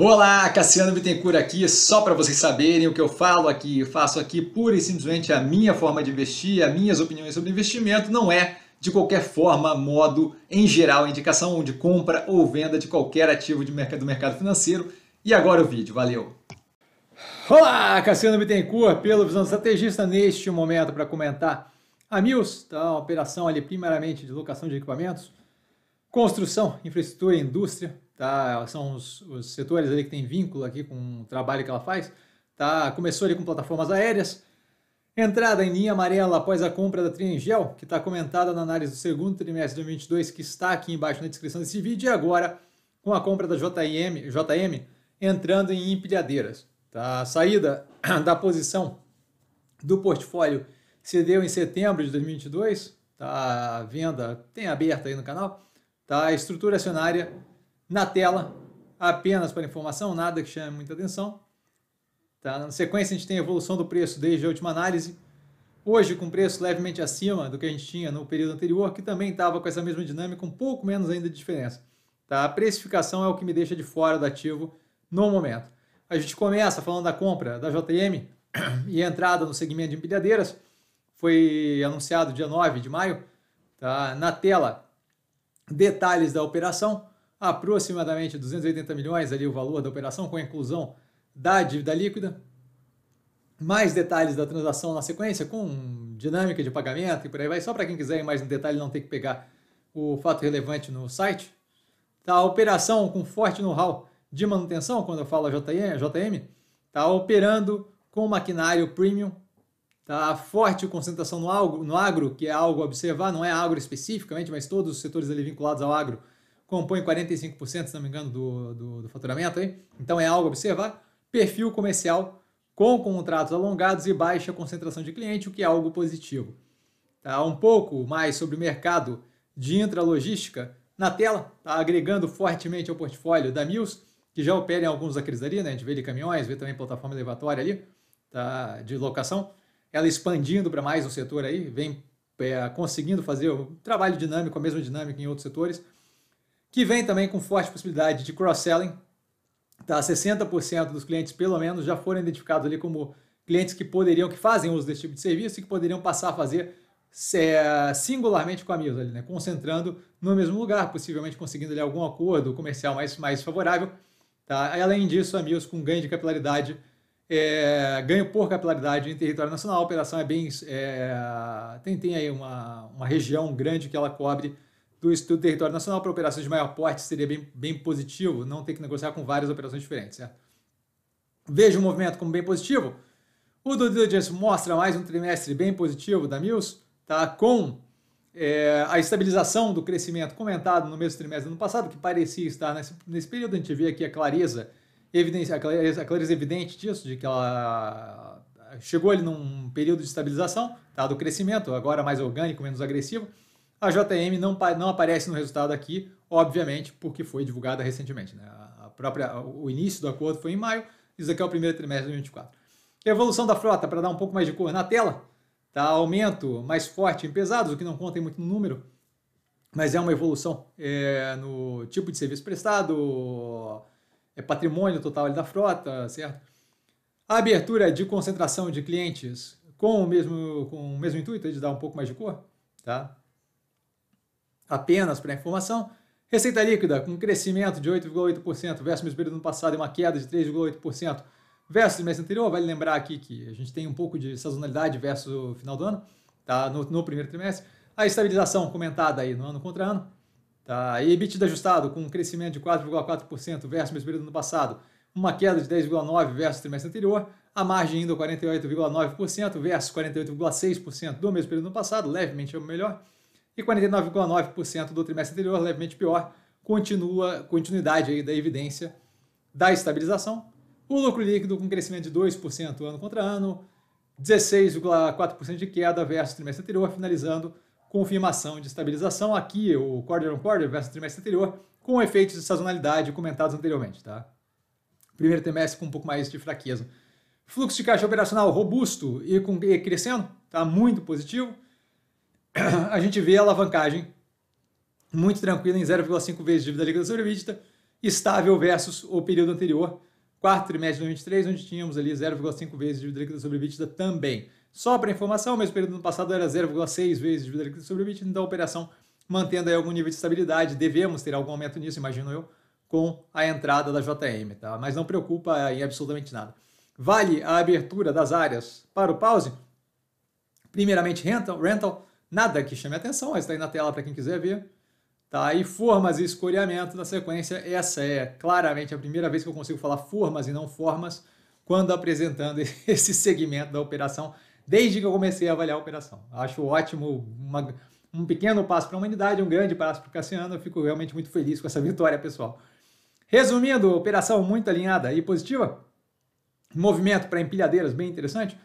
Olá, Cassiano Bittencourt aqui, só para vocês saberem o que eu falo aqui, faço aqui pura e simplesmente a minha forma de investir, as minhas opiniões sobre investimento, não é de qualquer forma, modo, em geral, indicação de compra ou venda de qualquer ativo de mercado, do mercado financeiro. E agora o vídeo, valeu! Olá, Cassiano Bittencourt, pelo Visão Estrategista, neste momento para comentar a Mills, tá, uma operação ali primeiramente de locação de equipamentos, construção, infraestrutura e indústria, tá? São os, os, setores ali que tem vínculo aqui com o trabalho que ela faz, tá? Começou ali com plataformas aéreas, entrada em linha amarela após a compra da Triangel, que está comentada na análise do segundo trimestre de 2022, que está aqui embaixo na descrição desse vídeo, e agora com a compra da JM, JM entrando em empilhadeiras. Tá? A saída da posição do portfólio se deu em setembro de 2022, tá? a venda tem aberta aí no canal, tá? a estrutura acionária na tela, apenas para informação, nada que chame muita atenção. Tá? Na sequência, a gente tem a evolução do preço desde a última análise. Hoje, com preço levemente acima do que a gente tinha no período anterior, que também estava com essa mesma dinâmica, um pouco menos ainda de diferença. Tá? A precificação é o que me deixa de fora do ativo no momento. A gente começa falando da compra da JM e a entrada no segmento de empilhadeiras. Foi anunciado dia 9 de maio. Tá? Na tela, detalhes da operação aproximadamente 280 milhões ali o valor da operação com a inclusão da dívida líquida. Mais detalhes da transação na sequência com dinâmica de pagamento e por aí vai, só para quem quiser ir mais em detalhe não ter que pegar o fato relevante no site. Tá, a operação com forte know-how de manutenção, quando eu falo JM tá operando com maquinário premium, tá forte concentração no agro, no agro, que é algo a observar, não é agro especificamente, mas todos os setores ali vinculados ao agro compõe 45%, se não me engano, do, do, do faturamento aí. Então é algo a observar. Perfil comercial com contratos alongados e baixa concentração de cliente, o que é algo positivo. Tá? Um pouco mais sobre o mercado de intralogística na tela, tá? agregando fortemente ao portfólio da Mills, que já opera em alguns daqueles ali, né? a gente vê ali caminhões, vê também plataforma elevatória ali, tá? de locação, ela expandindo para mais o setor aí, vem é, conseguindo fazer o trabalho dinâmico, a mesma dinâmica em outros setores, que vem também com forte possibilidade de cross-selling. Tá? 60% dos clientes, pelo menos, já foram identificados ali como clientes que poderiam, que fazem uso desse tipo de serviço e que poderiam passar a fazer é, singularmente com a Mills, ali, né? concentrando no mesmo lugar, possivelmente conseguindo ali, algum acordo comercial mais, mais favorável. Tá? Além disso, a Mills com ganho de capilaridade, é, ganho por capilaridade em território nacional, a operação é bem. É, tem, tem aí uma, uma região grande que ela cobre do Instituto Território Nacional para operações de maior porte seria bem, bem positivo, não ter que negociar com várias operações diferentes. Certo? Vejo o movimento como bem positivo. O due diligence mostra mais um trimestre bem positivo da Mills, tá? com é, a estabilização do crescimento comentado no mesmo trimestre do ano passado, que parecia estar nesse, nesse período. A gente vê aqui a clareza, evidência, a clareza, a clareza evidente disso, de que ela chegou ali num período de estabilização tá? do crescimento, agora mais orgânico, menos agressivo. A JM não, não aparece no resultado aqui, obviamente, porque foi divulgada recentemente. Né? A própria, o início do acordo foi em maio, isso aqui é o primeiro trimestre de 2024. Evolução da frota, para dar um pouco mais de cor na tela, tá? aumento mais forte em pesados, o que não conta muito no número, mas é uma evolução é, no tipo de serviço prestado, é patrimônio total da frota, certo? A abertura de concentração de clientes com o mesmo, com o mesmo intuito de dar um pouco mais de cor, tá? Apenas para informação. Receita líquida com crescimento de 8,8% versus o mesmo período do ano passado e uma queda de 3,8% versus o mês anterior. Vale lembrar aqui que a gente tem um pouco de sazonalidade versus o final do ano, tá? no, no primeiro trimestre. A estabilização comentada aí no ano contra ano. Tá? E EBITDA ajustado com crescimento de 4,4% versus o mesmo período do ano passado, uma queda de 10,9% versus o trimestre anterior. A margem indo 48,9% versus 48,6% do mesmo período do ano passado, levemente melhor e 49,9% do trimestre anterior, levemente pior, continua continuidade aí da evidência da estabilização. O lucro líquido com crescimento de 2% ano contra ano, 16,4% de queda versus trimestre anterior, finalizando confirmação de estabilização aqui, o quarter on quarter versus trimestre anterior, com efeitos de sazonalidade comentados anteriormente, tá? Primeiro trimestre com um pouco mais de fraqueza. Fluxo de caixa operacional robusto e, com, e crescendo, tá muito positivo. A gente vê a alavancagem muito tranquila em 0,5 vezes dívida líquida sobre EBITDA estável versus o período anterior, quarto trimestre de 2023, onde tínhamos ali 0,5 vezes dívida líquida sobre EBITDA também. Só para informação, o mesmo período no passado era 0,6 vezes dívida líquida sobre EBITDA, então a operação mantendo aí algum nível de estabilidade, devemos ter algum aumento nisso, imagino eu, com a entrada da JM, tá? Mas não preocupa em absolutamente nada. Vale a abertura das áreas para o pause? Primeiramente, rental, rental nada que chame atenção, mas está aí na tela para quem quiser ver. Tá? E formas e escoreamento na sequência, essa é claramente a primeira vez que eu consigo falar formas e não formas quando apresentando esse segmento da operação, desde que eu comecei a avaliar a operação. Acho ótimo, uma, um pequeno passo para a humanidade, um grande passo para o Cassiano, eu fico realmente muito feliz com essa vitória, pessoal. Resumindo, operação muito alinhada e positiva, movimento para empilhadeiras bem interessante,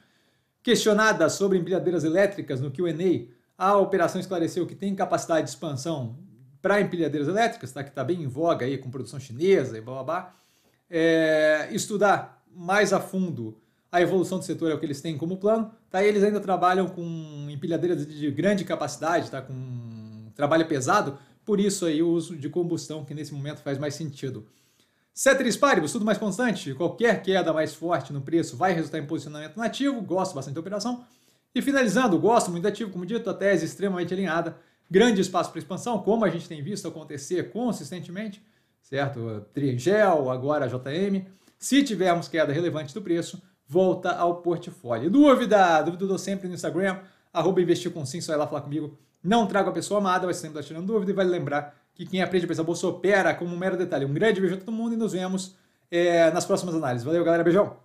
questionada sobre empilhadeiras elétricas no Q&A, a operação esclareceu que tem capacidade de expansão para empilhadeiras elétricas, tá? que está bem em voga aí com produção chinesa e blá blá blá. É, estudar mais a fundo a evolução do setor é o que eles têm como plano. Tá? E eles ainda trabalham com empilhadeiras de grande capacidade, tá? com trabalho pesado, por isso aí o uso de combustão que nesse momento faz mais sentido. Ceteris paribus, tudo mais constante, qualquer queda mais forte no preço vai resultar em posicionamento nativo, gosto bastante da operação. E finalizando, gosto muito ativo, como dito, a tese extremamente alinhada grande espaço para expansão, como a gente tem visto acontecer consistentemente, certo? Triengel, agora JM. Se tivermos queda relevante do preço, volta ao portfólio. Dúvida? Dúvida eu sempre no Instagram, arroba investir com sim, só ir lá falar comigo. Não trago a pessoa amada, vai sempre estar tirando dúvida e vale lembrar que quem aprende a pensar bolsa opera como um mero detalhe. Um grande beijo a todo mundo e nos vemos é, nas próximas análises. Valeu, galera. Beijão!